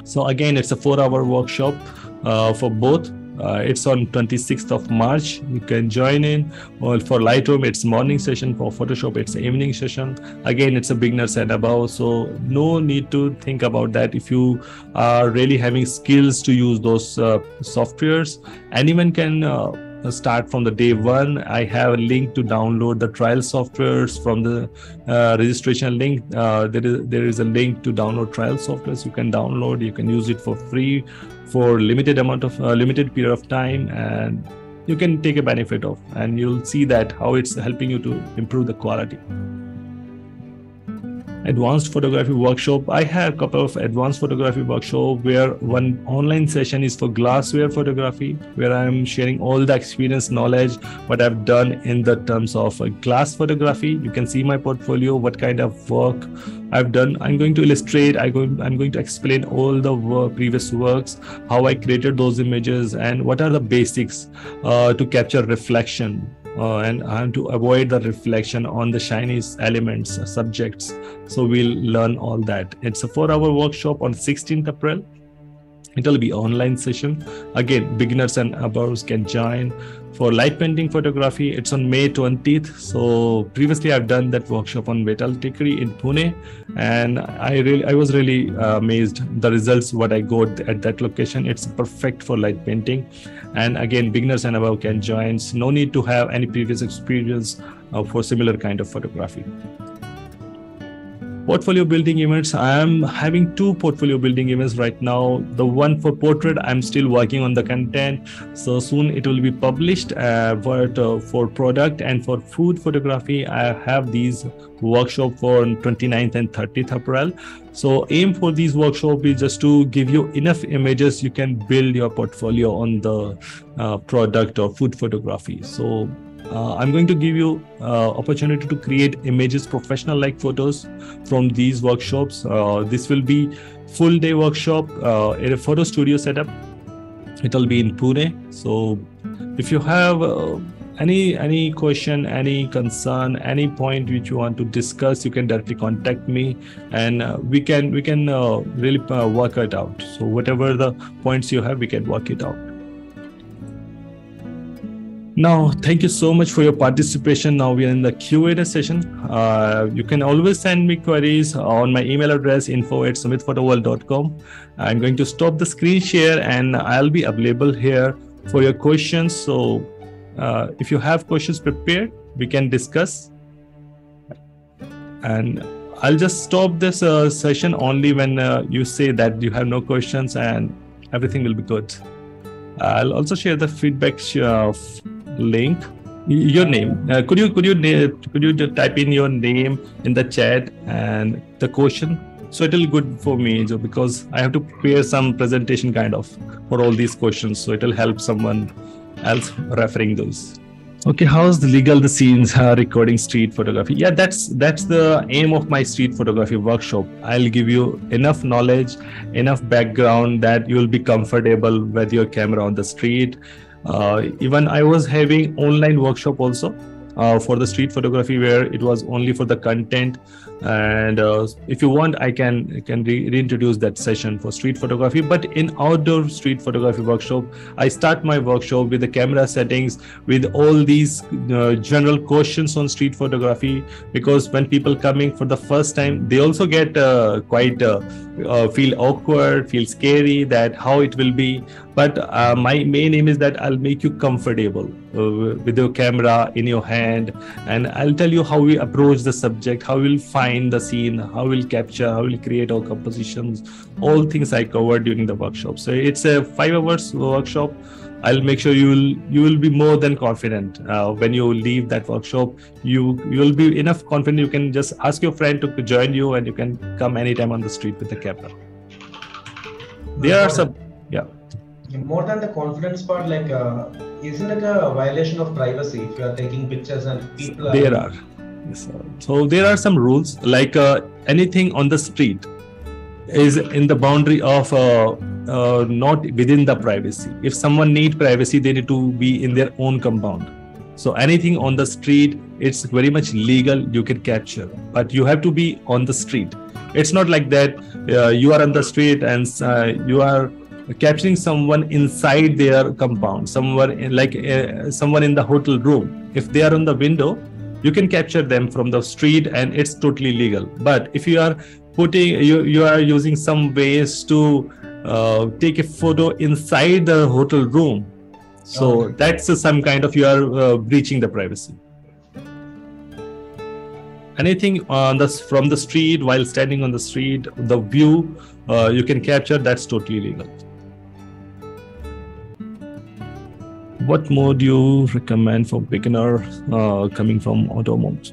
So again it's a four hour workshop uh, for both uh, it's on 26th of March. You can join in. Well, for Lightroom, it's morning session. For Photoshop, it's evening session. Again, it's a beginners and above, so no need to think about that. If you are really having skills to use those uh, softwares, anyone can. Uh, start from the day one i have a link to download the trial softwares from the uh, registration link uh, there is there is a link to download trial softwares you can download you can use it for free for limited amount of uh, limited period of time and you can take a benefit of and you'll see that how it's helping you to improve the quality advanced photography workshop. I have a couple of advanced photography workshop where one online session is for glassware photography where i'm sharing all the experience knowledge what i've done in the terms of uh, glass photography. You can see my portfolio what kind of work i've done. I'm going to illustrate i i'm going to explain all the work, previous works how i created those images and what are the basics uh, to capture reflection uh, and have to avoid the reflection on the shiny elements uh, subjects. So we'll learn all that. It's a four-hour workshop on 16th April. It'll be online session. Again, beginners and above can join for light painting photography. It's on may 20th so previously i've done that workshop on Betal Tikri in pune and i really i was really uh, amazed the results what i got at that location. It's perfect for light painting. And again beginners and above can join. No need to have any previous experience uh, for similar kind of photography portfolio building events. I am having two portfolio building events right now. The one for portrait i'm still working on the content. So soon it will be published uh, but uh, for product and for food photography i have these workshop for 29th and 30th april. So aim for these workshop is just to give you enough images you can build your portfolio on the uh, product or food photography. So uh, i'm going to give you uh, opportunity to create images professional like photos from these workshops. Uh, this will be full day workshop uh, in a photo studio setup. It'll be in pune. So if you have uh, any any question any concern any point which you want to discuss you can directly contact me and uh, we can we can really work it out. So whatever the points you have we can work it out now, thank you so much for your participation. Now we are in the Q&A session. Uh, you can always send me queries on my email address info at sumitphotoworld.com. I'm going to stop the screen share and I'll be available here for your questions. So uh, if you have questions prepared, we can discuss. And I'll just stop this uh, session only when uh, you say that you have no questions and everything will be good. I'll also share the feedback uh, link. Your name. Uh, could you could you could you type in your name in the chat and the question? So it'll good for me so because i have to prepare some presentation kind of for all these questions. So it'll help someone else referring those. Okay how's the legal the scenes uh, recording street photography? Yeah that's that's the aim of my street photography workshop. I'll give you enough knowledge enough background that you'll be comfortable with your camera on the street even i was having online workshop also uh, for the street photography where it was only for the content and uh, if you want i can can re- reintroduce that session for street photography. But in outdoor street photography workshop i start my workshop with the camera settings with all these uh, general questions on street photography. Because when people coming for the first time they also get uh, quite uh, uh, feel awkward feel scary that how it will be. But uh, my main aim is that i'll make you comfortable with your camera in your hand and i'll tell you how we approach the subject how we'll find find the scene, how we'll capture, how we'll create our compositions, all things I covered during the workshop. So it's a five hours workshop. I'll make sure you will you will be more than confident uh, when you leave that workshop. You you will be enough confident. You can just ask your friend to join you, and you can come anytime on the street with the camera. There are some yeah. More than the confidence part, like uh, isn't it a violation of privacy if you are taking pictures and people? Are... There are so there are some rules like uh, anything on the street is in the boundary of uh, uh, not within the privacy. If someone need privacy, they need to be in their own compound. So anything on the street, it's very much legal. You can capture, but you have to be on the street. It's not like that. Uh, you are on the street and uh, you are capturing someone inside their compound, somewhere like uh, someone in the hotel room. If they are on the window, you can capture them from the street and it's totally legal but if you are putting you, you are using some ways to uh, take a photo inside the hotel room so okay. that's uh, some kind of you are uh, breaching the privacy anything on the from the street while standing on the street the view uh, you can capture that's totally legal what mode do you recommend for beginner uh, coming from auto mode?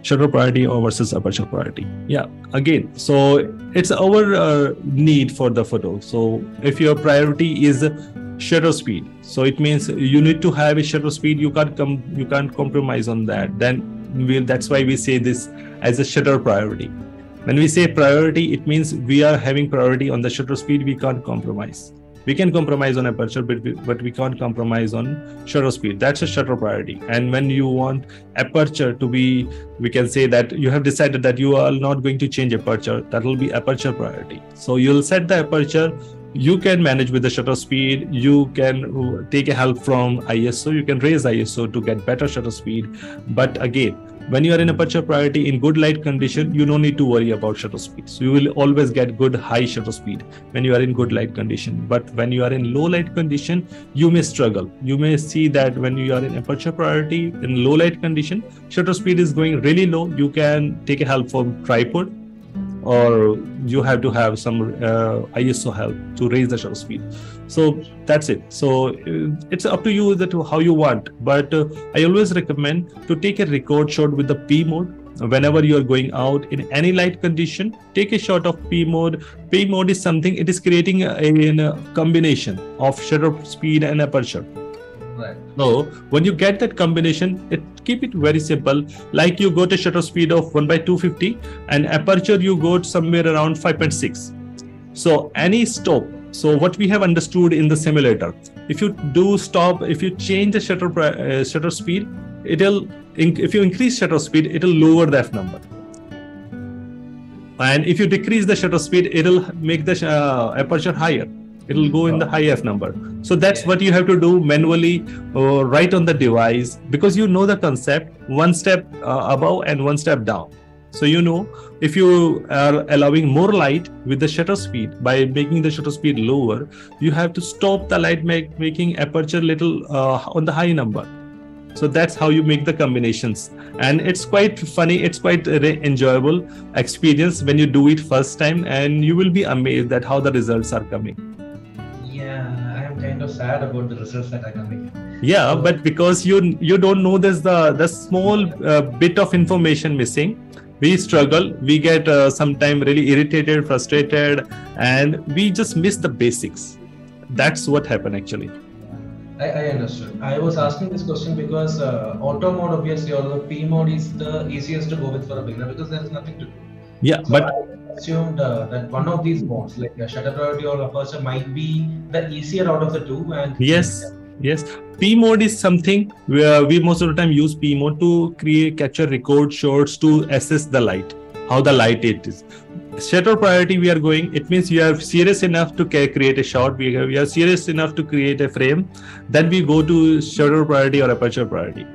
Shutter priority or versus aperture priority? Yeah, again, so it's our uh, need for the photo. So if your priority is shutter speed, so it means you need to have a shutter speed. You can't come, you can't compromise on that. Then we'll, that's why we say this as a shutter priority. When we say priority, it means we are having priority on the shutter speed. We can't compromise we can compromise on aperture but we, but we can't compromise on shutter speed. That's a shutter priority. And when you want aperture to be we can say that you have decided that you are not going to change aperture that will be aperture priority. So you'll set the aperture. You can manage with the shutter speed. You can take a help from iso you can raise iso to get better shutter speed. But again when you are in aperture priority in good light condition you don't need to worry about shutter speed. So you will always get good high shutter speed when you are in good light condition. But when you are in low light condition you may struggle. You may see that when you are in aperture priority in low light condition shutter speed is going really low. You can take a help from tripod or you have to have some uh, ISO help to raise the shutter speed. So that's it. So uh, it's up to you that how you want. But uh, I always recommend to take a record shot with the P mode. Whenever you are going out in any light condition, take a shot of P mode. P mode is something it is creating a, a combination of shutter speed and aperture. Right. So when you get that combination, it keep it very simple. Like you go to shutter speed of 1 by 250 and aperture you go somewhere around 5.6. So any stop. So what we have understood in the simulator, if you do stop, if you change the shutter uh, shutter speed, it'll if you increase shutter speed, it'll lower the f number. And if you decrease the shutter speed, it'll make the uh, aperture higher it will go in the high f number. So that's what you have to do manually uh, right on the device because you know the concept one step uh, above and one step down. So you know if you are allowing more light with the shutter speed by making the shutter speed lower you have to stop the light make, making aperture little uh, on the high number. So that's how you make the combinations. And it's quite funny it's quite enjoyable experience when you do it first time and you will be amazed at how the results are coming kind of sad about the results that are coming. Yeah, so, but because you you don't know there's the the small uh, bit of information missing. We struggle. We get uh, sometimes really irritated, frustrated, and we just miss the basics. That's what happened actually. I, I understood. I was asking this question because uh, auto mode, obviously, or the P mode is the easiest to go with for a beginner because there's nothing to do. Yeah, so but I, assumed uh, that one of these modes, like a shutter priority or aperture, might be the easier out of the two. And yes, yes, P mode is something where we most of the time use P mode to create, capture, record shots to assess the light, how the light it is. Shutter priority we are going. It means you are serious enough to create a shot. We, have, we are serious enough to create a frame. Then we go to shutter priority or aperture priority.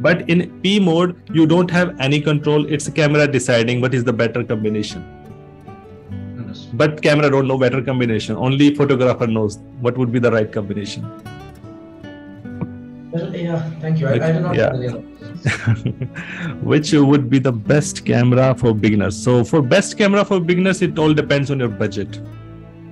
But in P mode, you don't have any control. It's a camera deciding what is the better combination but camera don't know better combination. Only photographer knows what would be the right combination. Yeah thank you. I, I do not yeah. which would be the best camera for beginners? So for best camera for beginners it all depends on your budget.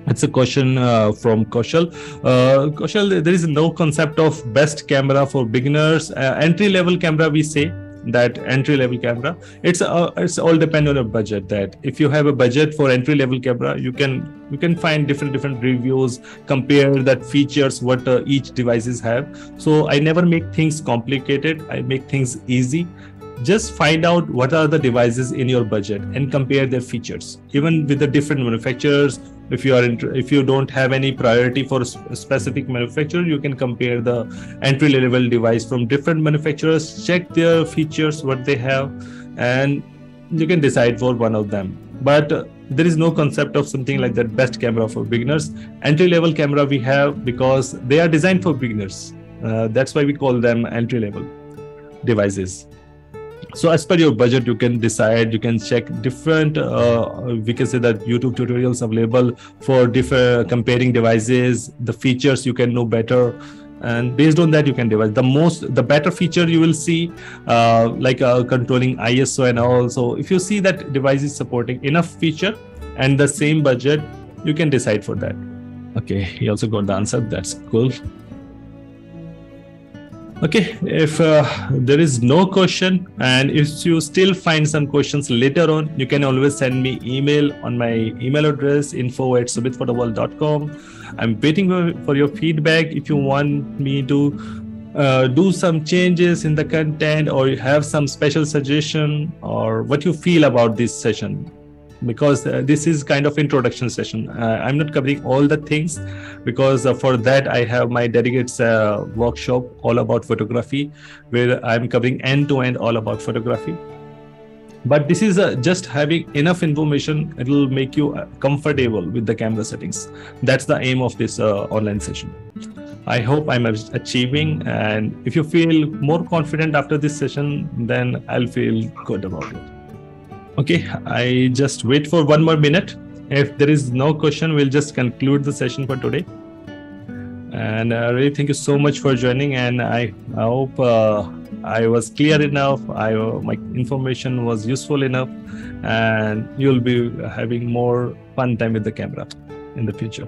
It's a question uh, from Kaushal. Uh, Kaushal, there is no concept of best camera for beginners. Uh, entry level camera, we say that entry level camera it's uh, it's all depend on your budget that if you have a budget for entry level camera you can you can find different different reviews compare that features what uh, each devices have. So i never make things complicated i make things easy. Just find out what are the devices in your budget and compare their features. Even with the different manufacturers if you are in, if you don't have any priority for a specific manufacturer you can compare the entry level device from different manufacturers check their features what they have and you can decide for one of them. But uh, there is no concept of something like that best camera for beginners. Entry level camera we have because they are designed for beginners. Uh, that's why we call them entry level devices so as per your budget you can decide you can check different uh, we can say that youtube tutorials available for different comparing devices the features you can know better. And based on that you can devise the most the better feature you will see uh, like uh, controlling iso and all. So if you see that device is supporting enough feature and the same budget you can decide for that. Okay he also got the answer. That's cool okay if uh, there is no question and if you still find some questions later on you can always send me email on my email address info at sumitphotoworld.com i'm waiting for your feedback. If you want me to uh, do some changes in the content or you have some special suggestion or what you feel about this session because uh, this is kind of introduction session. Uh, i'm not covering all the things because uh, for that i have my dedicated uh, workshop all about photography where i'm covering end to end all about photography. But this is uh, just having enough information it will make you uh, comfortable with the camera settings. That's the aim of this online session. I hope i'm achieving and if you feel more confident after this session then i'll feel good about it Okay, I just wait for one more minute. If there is no question, we'll just conclude the session for today. And I really thank you so much for joining. And I, I hope uh, I was clear enough. I my information was useful enough, and you'll be having more fun time with the camera in the future.